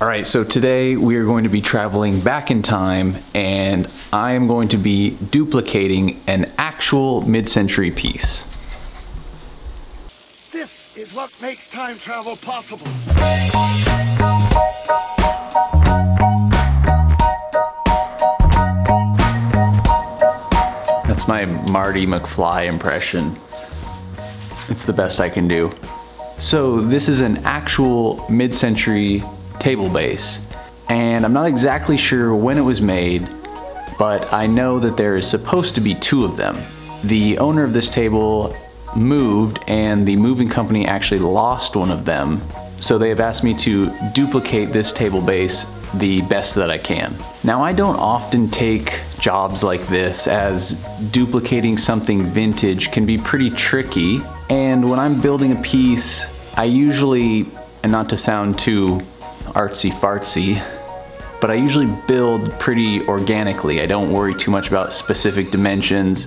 All right, so today we are going to be traveling back in time and I am going to be duplicating an actual mid-century piece. This is what makes time travel possible. That's my Marty McFly impression. It's the best I can do. So this is an actual mid-century table base. And I'm not exactly sure when it was made, but I know that there is supposed to be two of them. The owner of this table moved and the moving company actually lost one of them. So they have asked me to duplicate this table base the best that I can. Now I don't often take jobs like this as duplicating something vintage can be pretty tricky and when I'm building a piece I usually, and not to sound too artsy fartsy, but I usually build pretty organically. I don't worry too much about specific dimensions.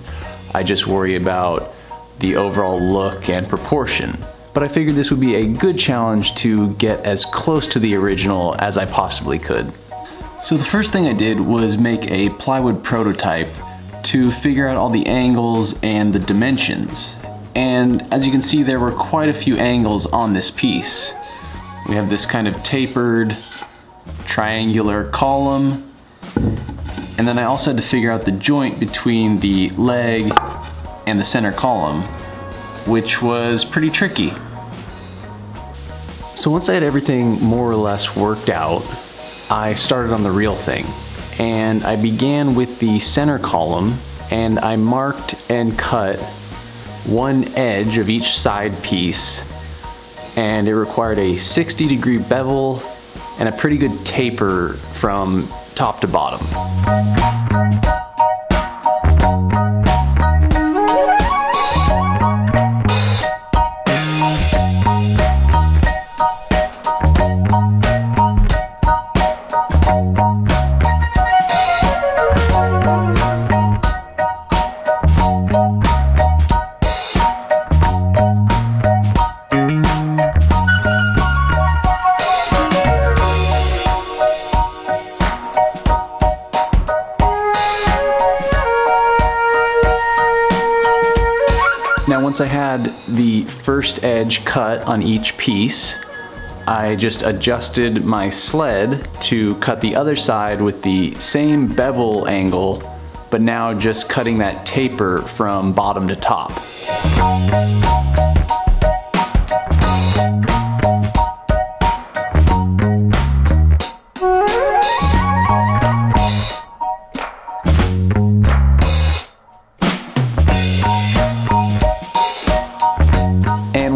I just worry about the overall look and proportion. But I figured this would be a good challenge to get as close to the original as I possibly could. So the first thing I did was make a plywood prototype to figure out all the angles and the dimensions. And as you can see, there were quite a few angles on this piece. We have this kind of tapered triangular column. And then I also had to figure out the joint between the leg and the center column, which was pretty tricky. So once I had everything more or less worked out, I started on the real thing. And I began with the center column and I marked and cut one edge of each side piece and it required a 60 degree bevel and a pretty good taper from top to bottom. Had the first edge cut on each piece, I just adjusted my sled to cut the other side with the same bevel angle, but now just cutting that taper from bottom to top.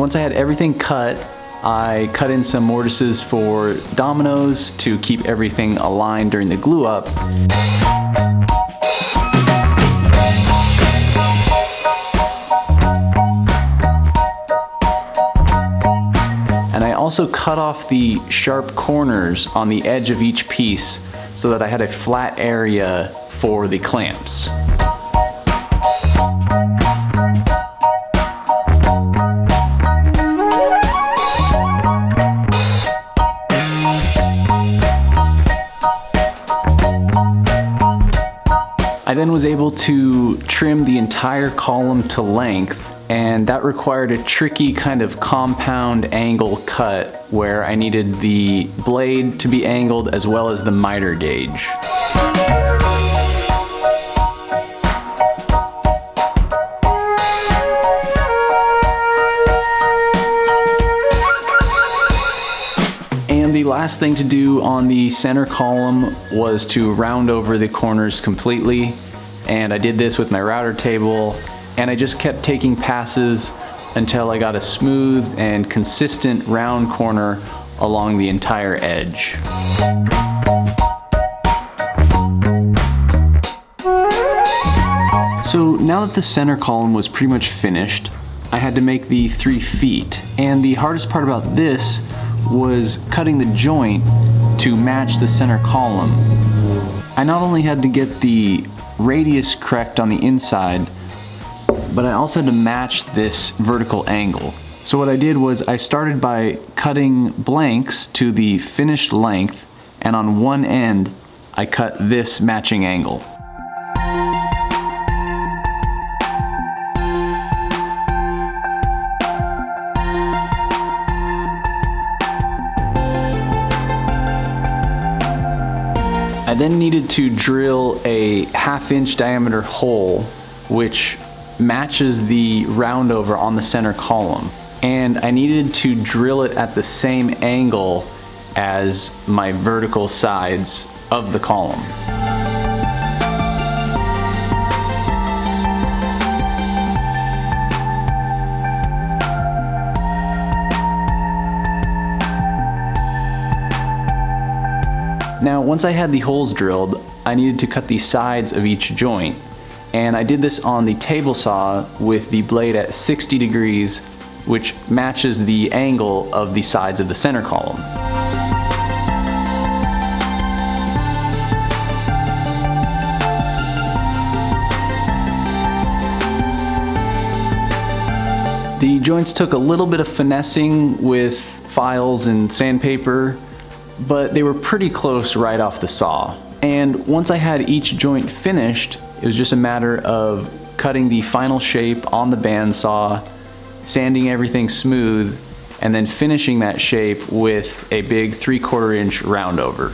Once I had everything cut, I cut in some mortises for dominoes to keep everything aligned during the glue up. And I also cut off the sharp corners on the edge of each piece so that I had a flat area for the clamps. Was able to trim the entire column to length and that required a tricky kind of compound angle cut where I needed the blade to be angled as well as the miter gauge. And the last thing to do on the center column was to round over the corners completely. And I did this with my router table and I just kept taking passes until I got a smooth and consistent round corner along the entire edge. So now that the center column was pretty much finished, I had to make the three feet. And the hardest part about this was cutting the joint to match the center column. I not only had to get the radius correct on the inside, but I also had to match this vertical angle. So what I did was I started by cutting blanks to the finished length and on one end, I cut this matching angle. Then needed to drill a half inch diameter hole which matches the roundover on the center column. And I needed to drill it at the same angle as my vertical sides of the column. Now, once I had the holes drilled, I needed to cut the sides of each joint. And I did this on the table saw with the blade at 60 degrees, which matches the angle of the sides of the center column. The joints took a little bit of finessing with files and sandpaper, but they were pretty close right off the saw. And once I had each joint finished, it was just a matter of cutting the final shape on the bandsaw, sanding everything smooth, and then finishing that shape with a big 3 quarter inch roundover.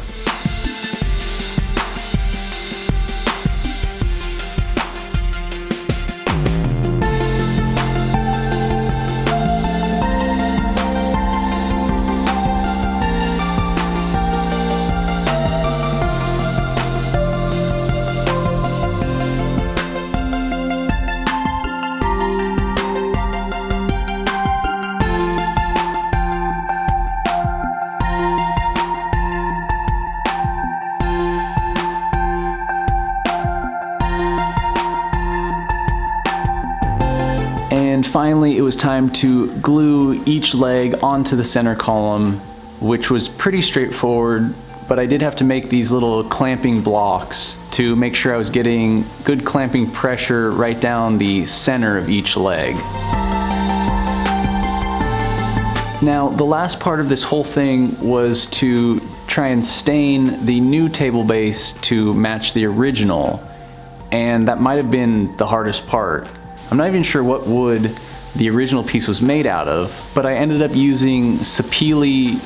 Finally, it was time to glue each leg onto the center column, which was pretty straightforward, but I did have to make these little clamping blocks to make sure I was getting good clamping pressure right down the center of each leg. Now, the last part of this whole thing was to try and stain the new table base to match the original, and that might have been the hardest part. I'm not even sure what wood the original piece was made out of, but I ended up using sapele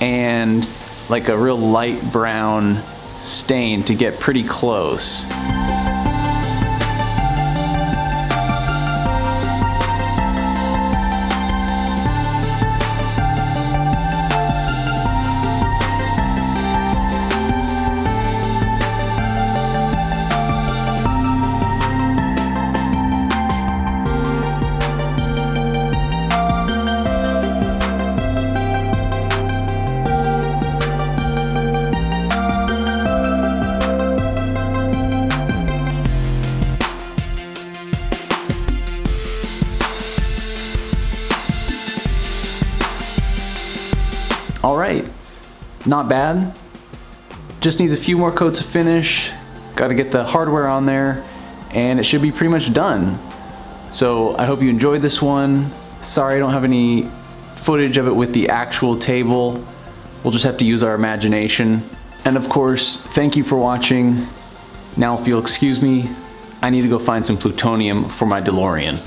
and like a real light brown stain to get pretty close. All right, not bad. Just needs a few more coats of finish. Got to get the hardware on there and it should be pretty much done. So I hope you enjoyed this one. Sorry I don't have any footage of it with the actual table. We'll just have to use our imagination. And of course, thank you for watching. Now if you'll excuse me, I need to go find some plutonium for my DeLorean.